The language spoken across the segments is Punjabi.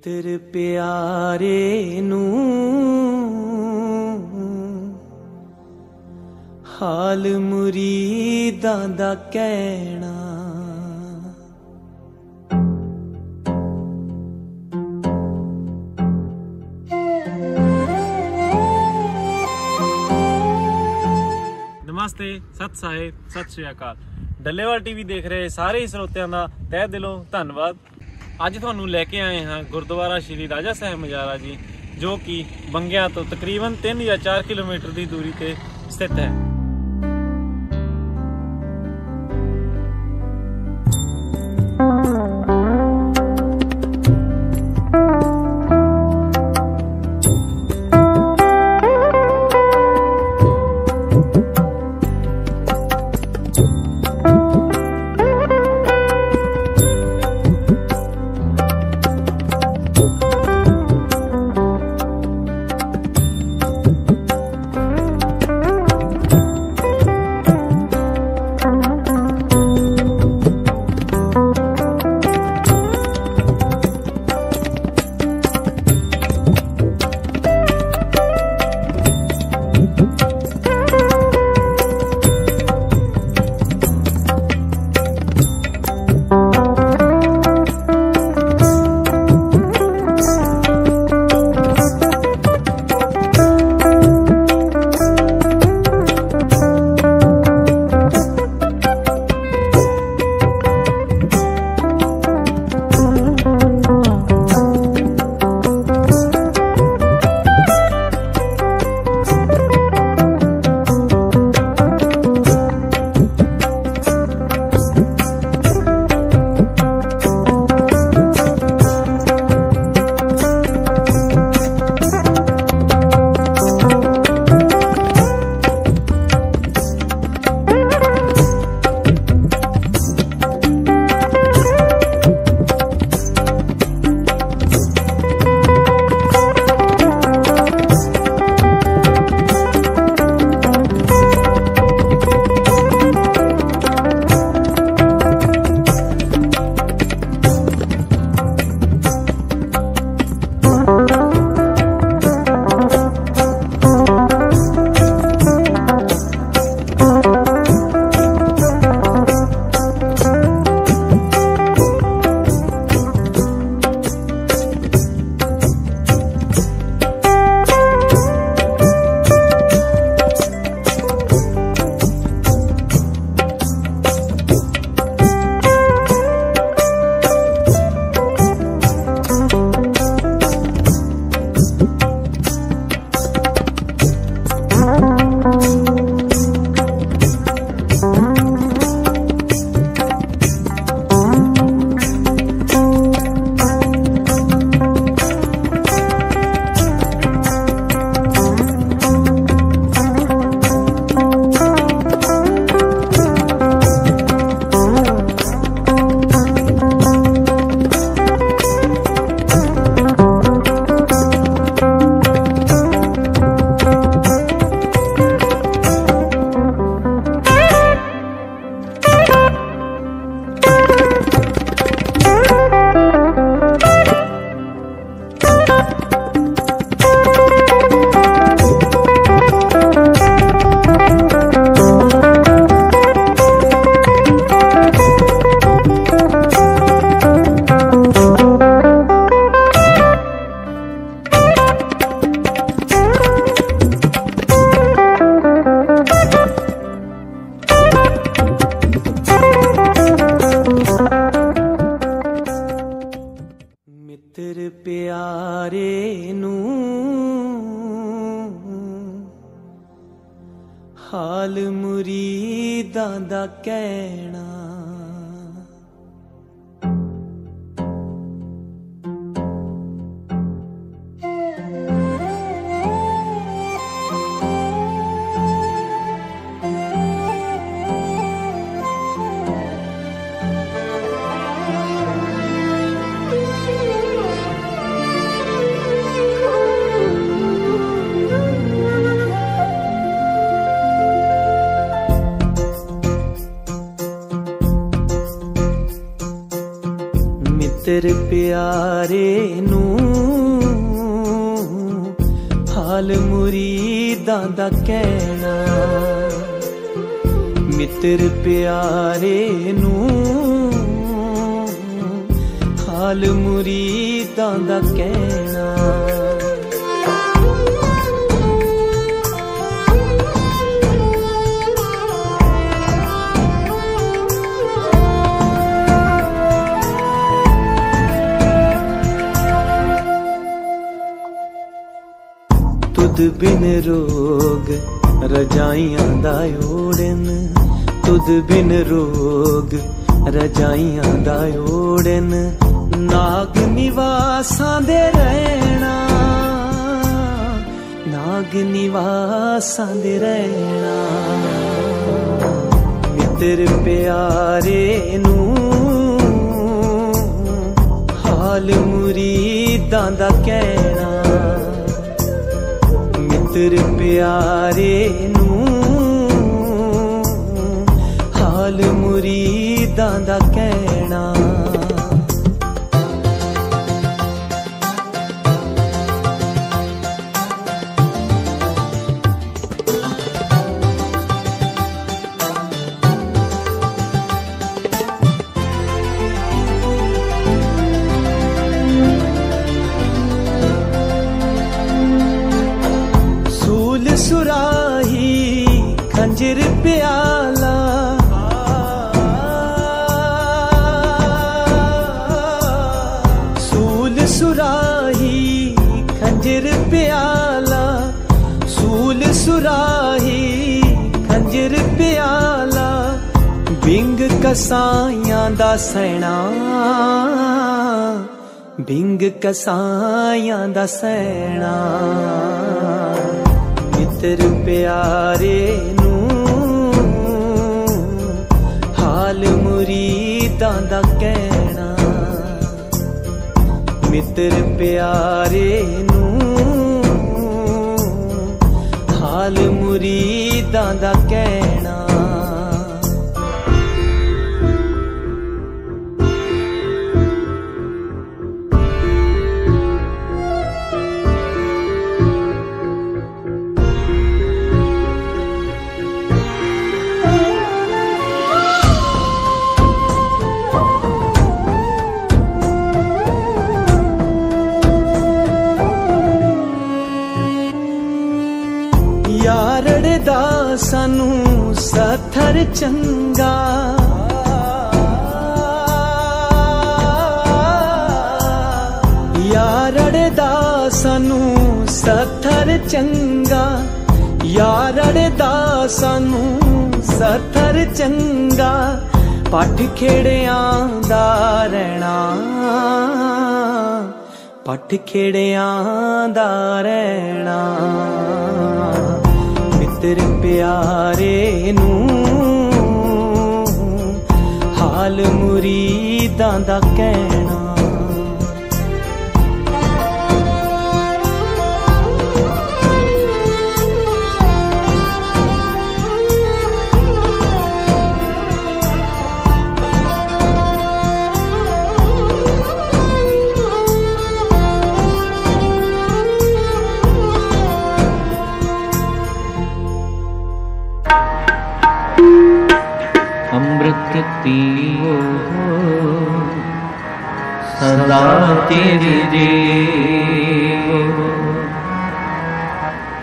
ਮਿੱਤਰ ਪਿਆਰੇ ਨੂੰ ਹਾਲ ਮੁਰੀਦਾਂ ਦਾ ਕਹਿਣਾ। ਨਮਸਤੇ, ਸਤਿ ਸਾਹਿਬ, ਸਤਿ ਸ਼੍ਰੀ ਅਕਾਲ। ਡੱਲੇਵਾਲ ਟੀਵੀ ਦੇਖ ਰਹੇ ਸਾਰੇ ਸਰੋਤਿਆਂ ਦਾ ਤਹਿ ਦਿਲੋਂ ਧੰਨਵਾਦ। ਅੱਜ ਤੁਹਾਨੂੰ ਲੈ ਕੇ ਆਏ ਹਾਂ ਗੁਰਦੁਆਰਾ ਸ਼੍ਰੀ ਰਾਜਾ ਸਾਹਿਬ ਮਜਾਰਾ ਜੀ, ਜੋ ਕਿ ਬੰਗਿਆਂ ਤੋਂ ਤਕਰੀਬਨ 3 ਜਾਂ 4 ਕਿਲੋਮੀਟਰ ਦੀ ਦੂਰੀ ਤੇ ਸਥਿਤ ਹੈ। ਪਿਆਰੇ ਨੂੰ ਹਾਲ ਮੁਰੀਦਾਂ ਦਾ ਕਹਿਣਾ ਮਿੱਤਰ ਪਿਆਰੇ ਨੂੰ ਹਾਲ ਮੁਰੀਦਾਂ ਦਾ ਕਹਿਣਾ। ਮਿੱਤਰ ਪਿਆਰੇ ਨੂੰ ਹਾਲ ਮੁਰੀਦਾਂ ਦਾ ਕਹਿਣਾ। ਤੁਧ ਬਿਨ ਰੋਗ ਰਜਾਈਆਂ ਦਾ ਓੜਨ। ਤੁਧ ਬਿਨ ਰੋਗ ਰਜਾਈਆਂ ਦਾ ਓੜਨ। ਨਾਗ ਨਿਵਾਸਾਂ ਦੇ ਰਹਿਣਾ। ਨਾਗ ਨਿਵਾਸਾਂ ਦੇ ਰਹਿਣਾ। ਮਿੱਤਰ ਪਿਆਰੇ ਨੂੰ ਹਾਲ ਮੁਰੀਦਾਂ ਦਾ ਕਹਿਣਾ। ਮਿੱਤਰ ਪਿਆਰੇ ਨੂੰ। ਹਾਲ ਮੁਰੀਦਾਂ ਦਾ ਕਹਿ ਕਸਾਈਆਂ ਦਾ ਸੈਣਾ, ਬਿੰਗ ਕਸਾਈਆਂ ਦਾ ਸੈਣਾ। ਮਿੱਤਰ ਪਿਆਰੇ ਨੂੰ ਹਾਲ ਮੁਰੀਦਾਂ ਦਾ ਕਹਿਣਾ। ਮਿੱਤਰ ਪਿਆਰੇ ਨੂੰ ਹਾਲ ਮੁਰੀਦਾਂ ਦਾ ਕਹਿਣਾ। ਸਾਨੂੰ ਸਥਰ ਚੰਗਾ। ਯਾਰੜ ਦਾ ਸਾਨੂੰ ਸਥਰ ਚੰਗਾ। ਯਾਰੜ ਦਾ ਸਾਨੂੰ ਸਥਰ ਚੰਗਾ। ਪੱਠ ਖੇੜਿਆਂ ਦਾ ਰਹਿਣਾ। ਪੱਠ ਖੇੜਿਆਂ ਦਾ ਰਹਿਣਾ। ਮਿੱਤਰ ਪਿਆਰੇ ਨੂੰ। ਹਾਲ ਮੁਰੀਦਾਂ ਦਾ ਕਹਿਣਾ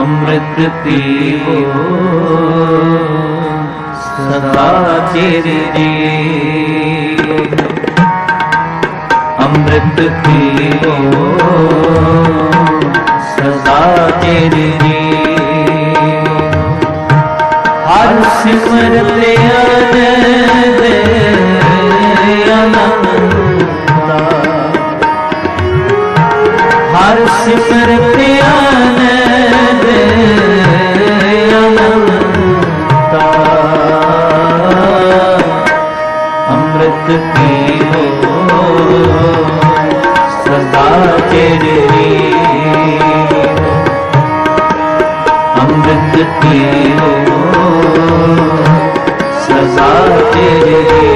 ਅੰਮ੍ਰਿਤ ਪੀਓ ਸਦਾ ਤੇਰੇ ਜੀਵੋ ਅੰਮ੍ਰਿਤ ਪੀਓ ਸਦਾ ਤੇਰੇ ਜੀਵੋ ਹਰ ਸਿਮਰਤ ਆਨੰਦ ਹਰ ਸਿਮਰਤ ਸਦਾ